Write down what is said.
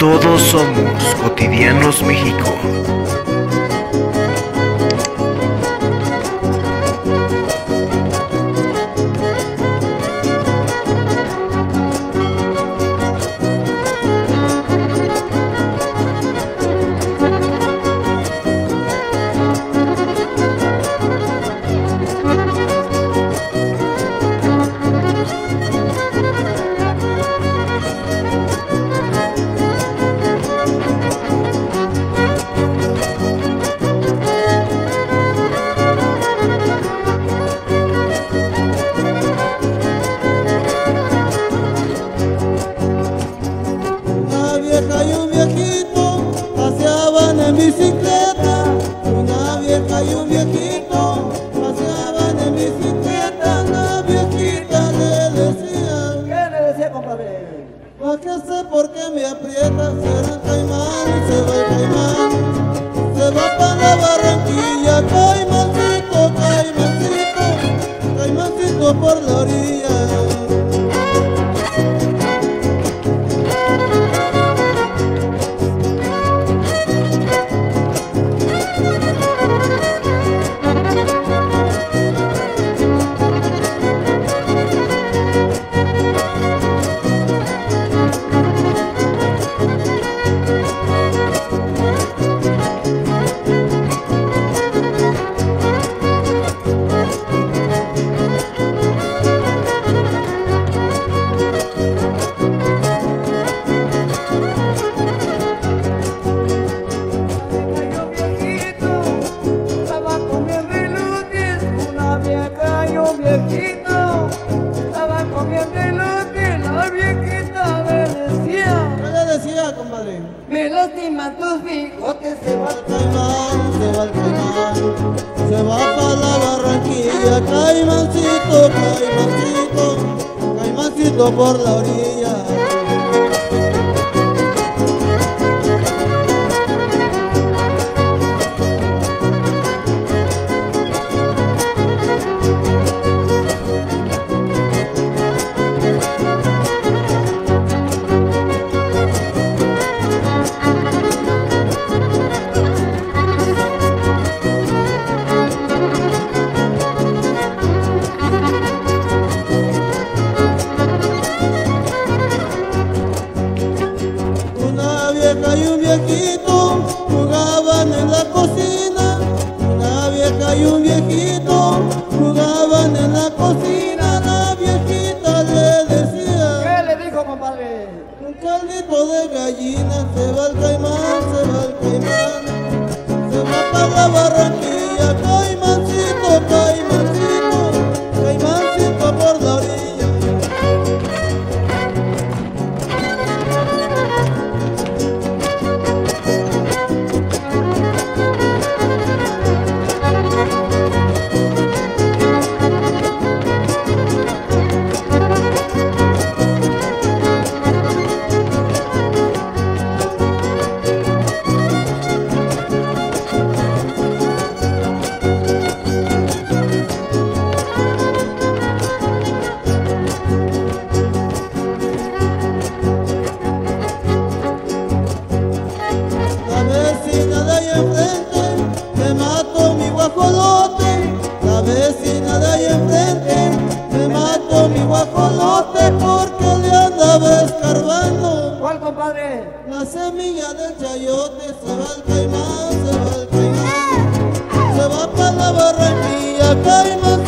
Todos somos Cotidianos México. Una vieja y un viejito paseaban en bicicleta. La viejita le decía, ¿Qué le decía, compadre? ¿para qué sé por qué me aprietas? Y estaban comiendo ilutis, la viejita me decía, ¿Qué le decía, compadre? me lastiman tus bigotes, se va el caimán, se va el caimán, se va para la barranquilla, caimancito, caimancito, caimancito por la orilla. Vieja y un viejito jugaban en la cocina. Una vieja y un viejito jugaban en la cocina. La viejita le decía, ¿Qué le dijo, compadre? un caldito de gallina, se va el caimán, se va el caimán. Se va para la barranquilla, compadre? La semilla del chayote se va al caimán, se va al caimán. Se va para la barranquilla, caimán.